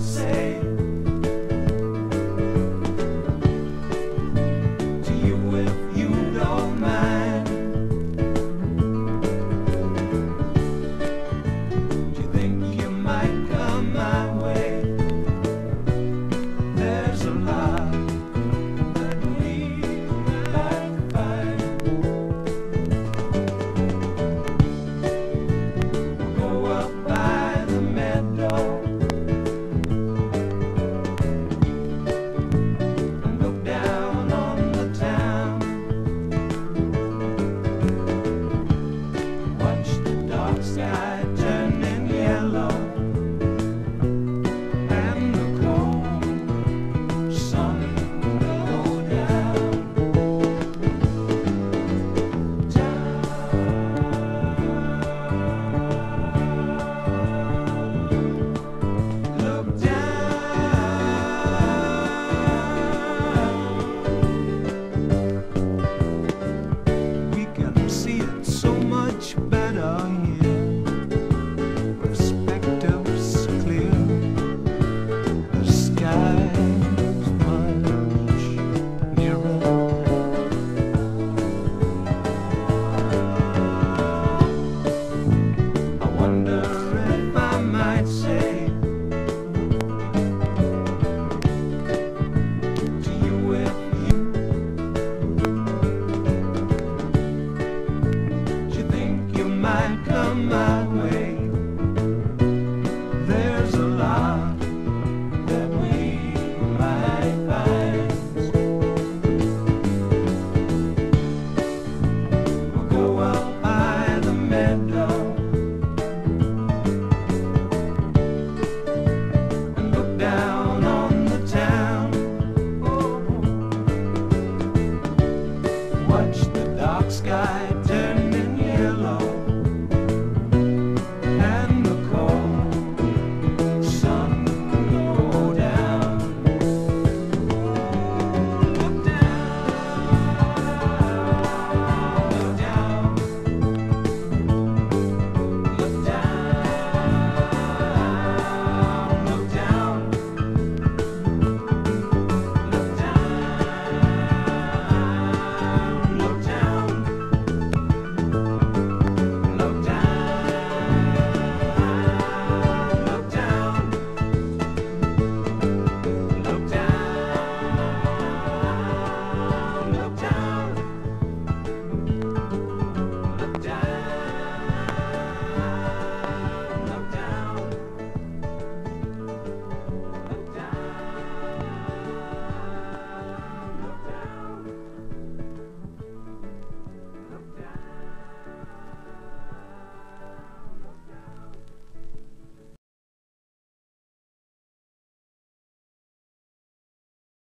say.